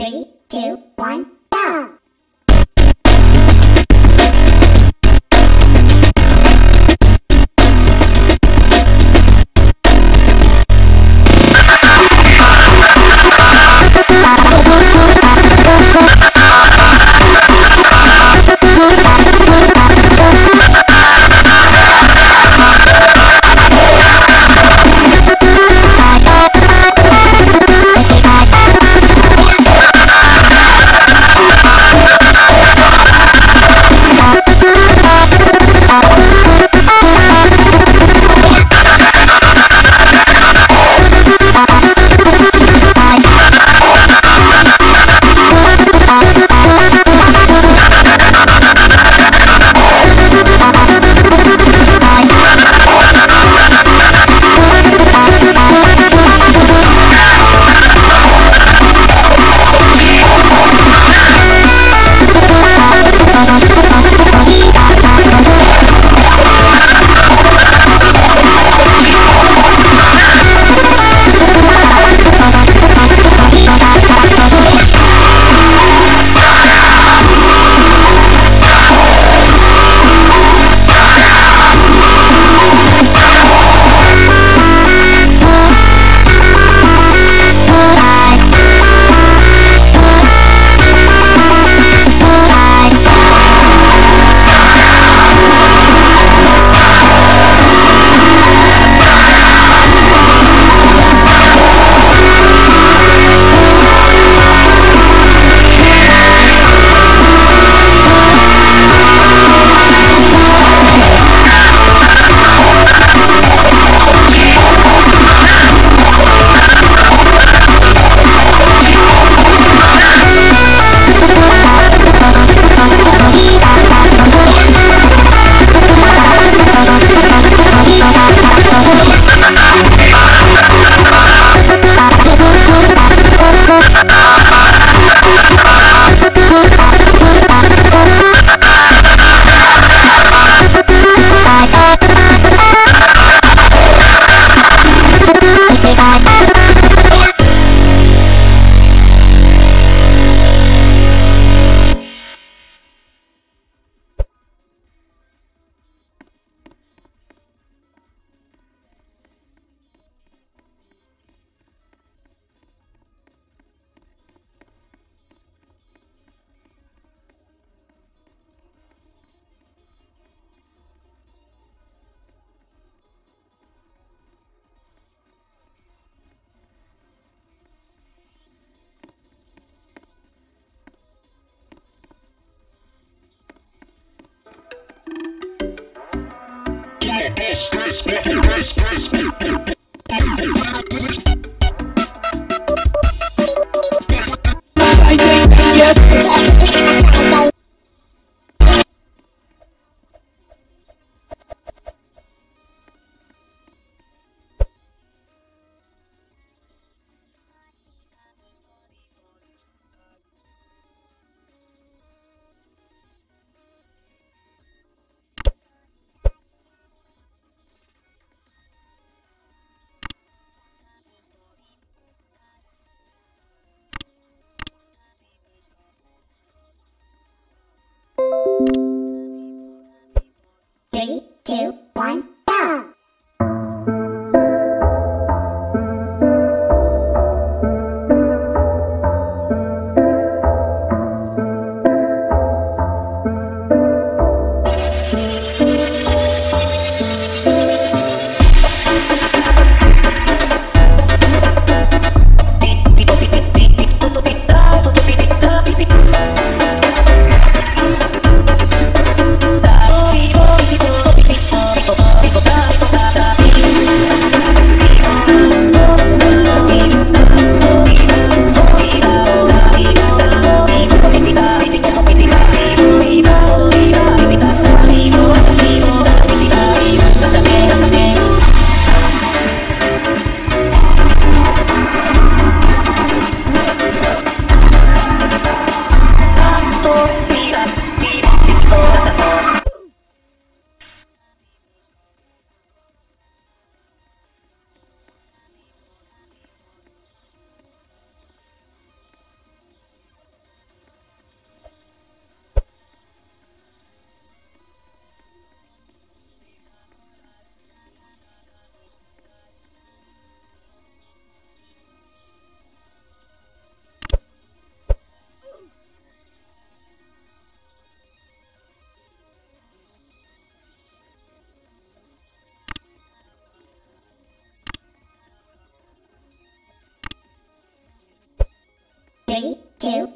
Three, two, two,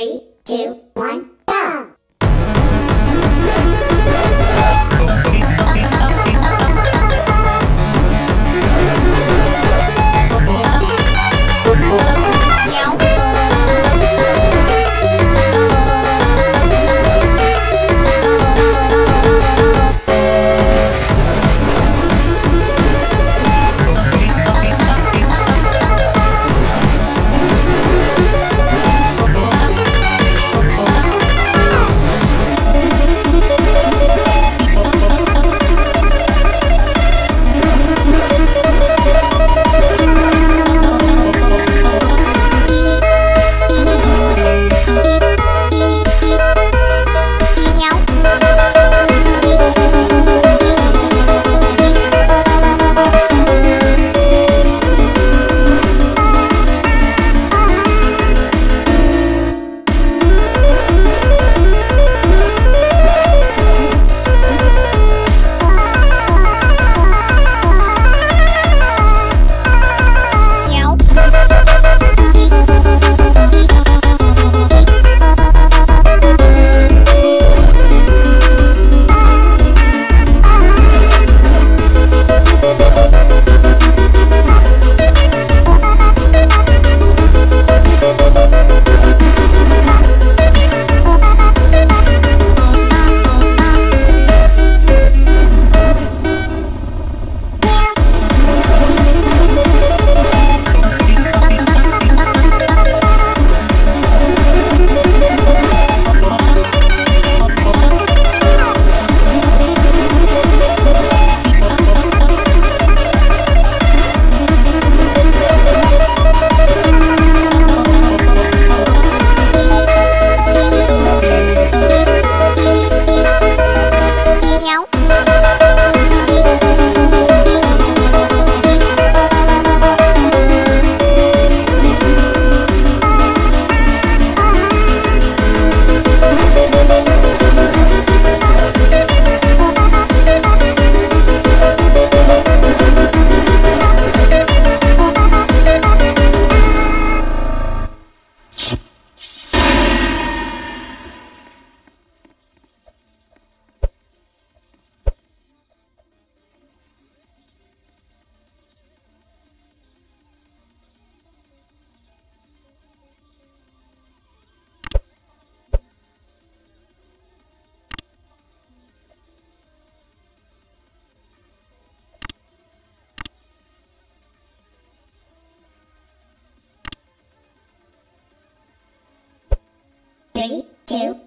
Three, two, one, Three, two,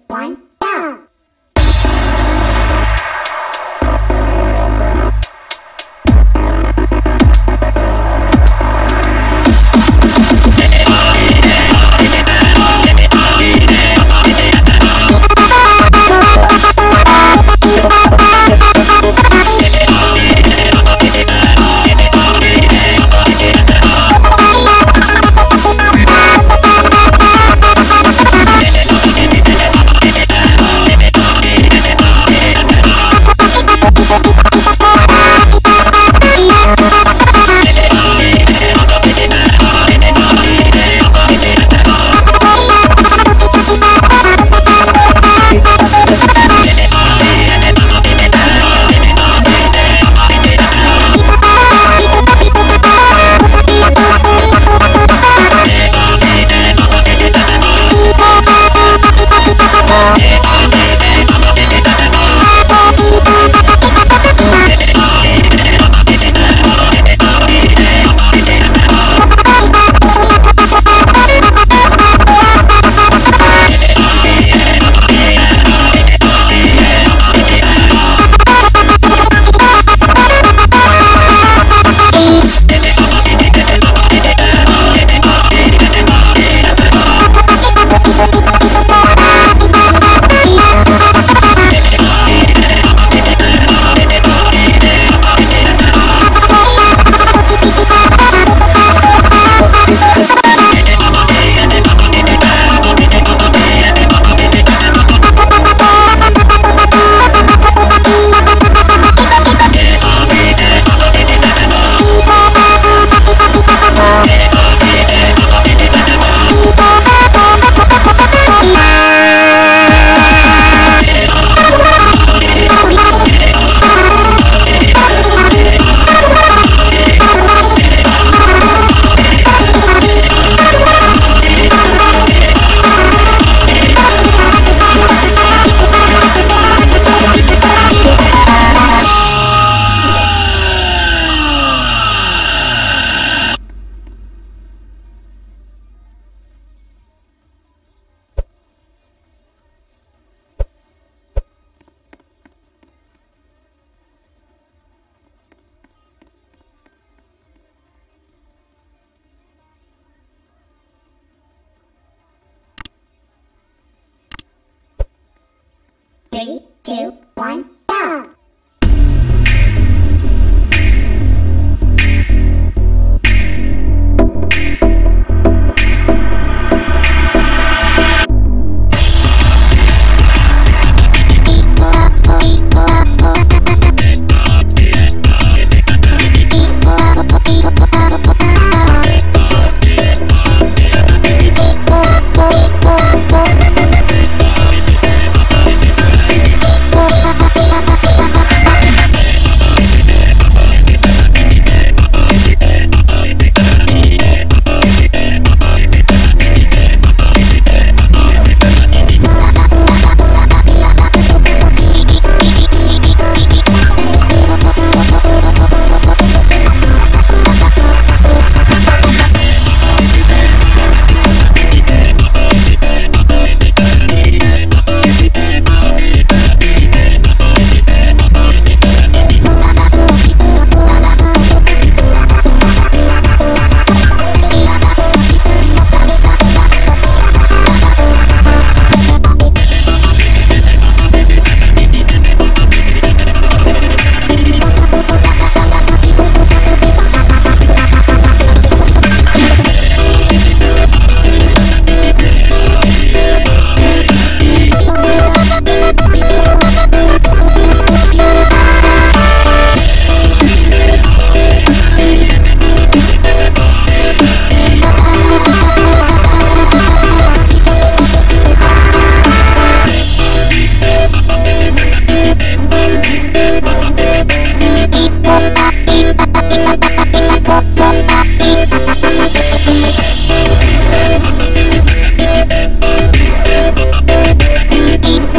Three, two,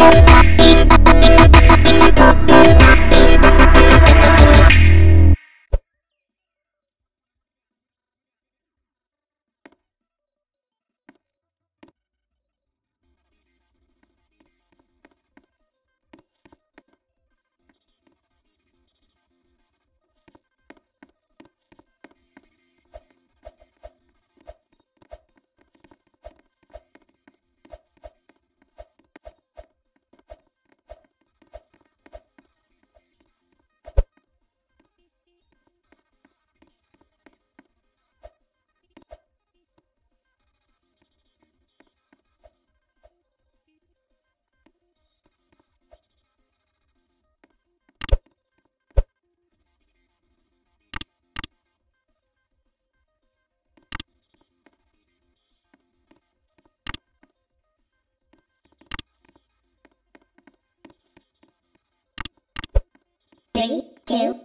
Bye. two,